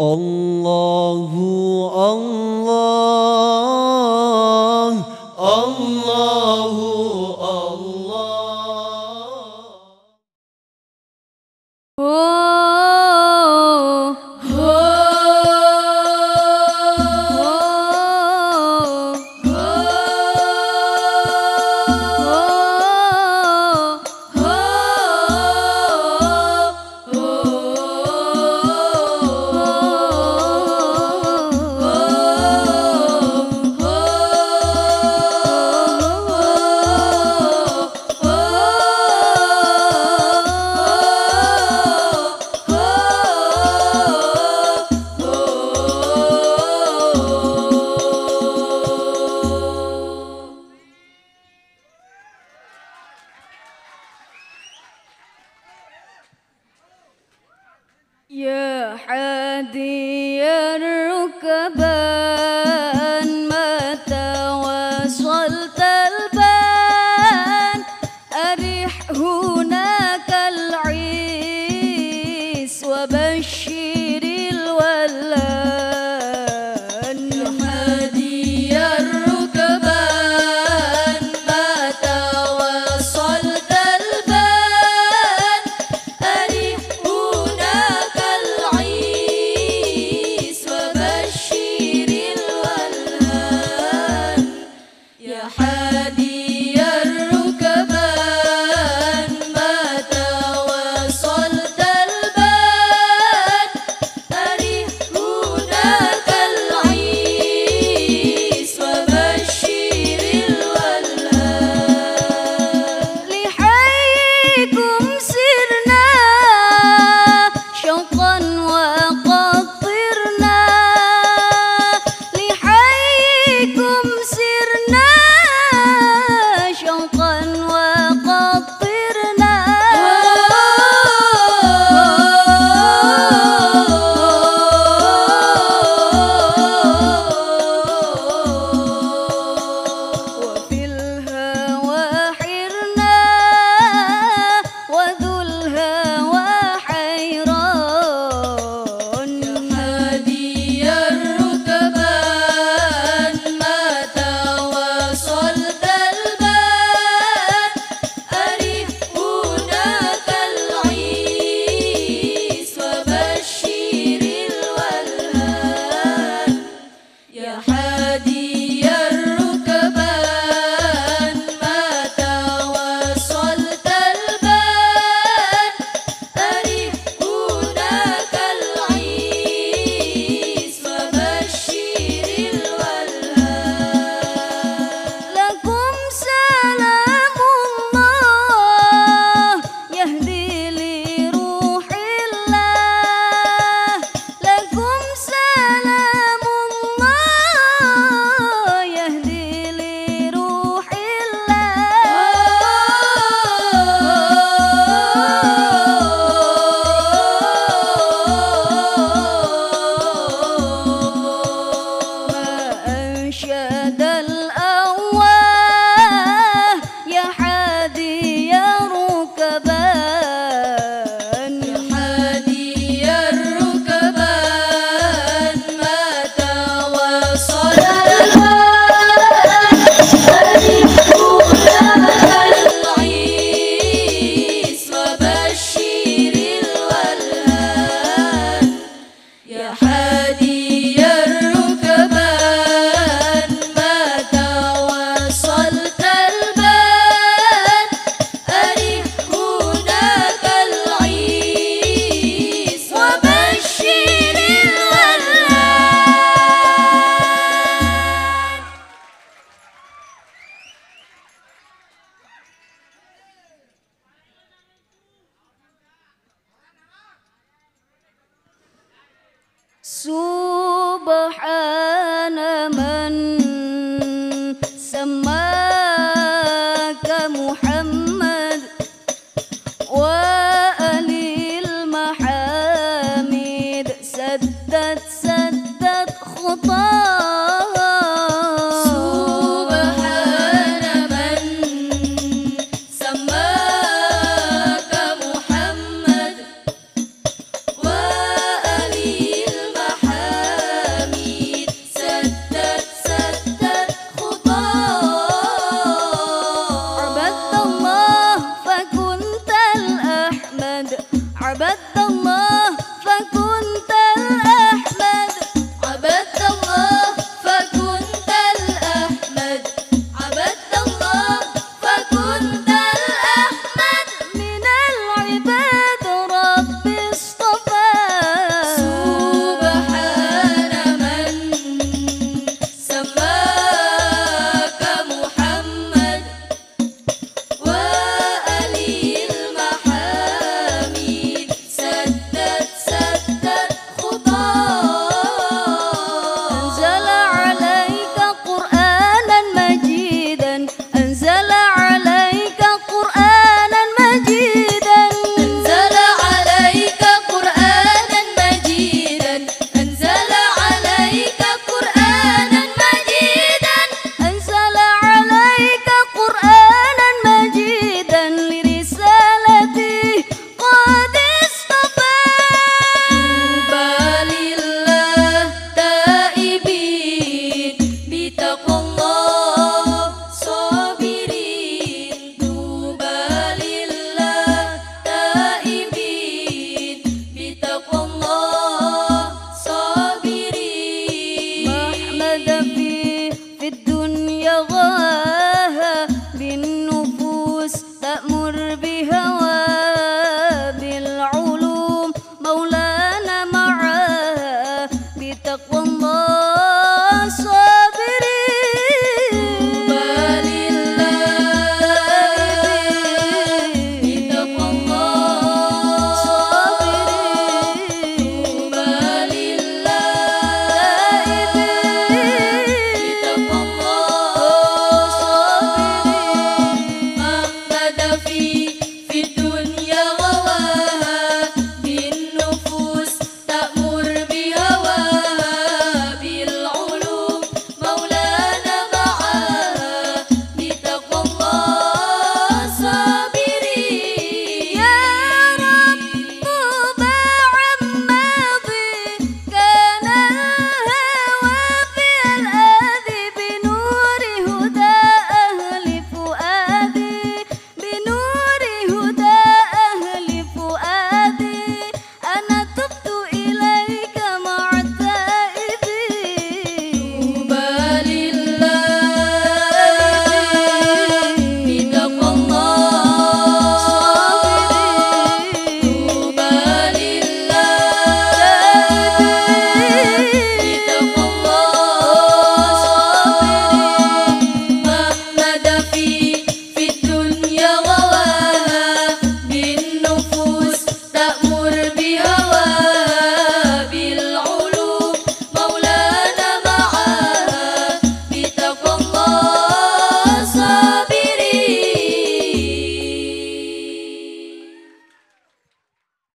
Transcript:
الله الله الحال سبحان من سماك محمد وألي المحامد سدت سدت خطاك.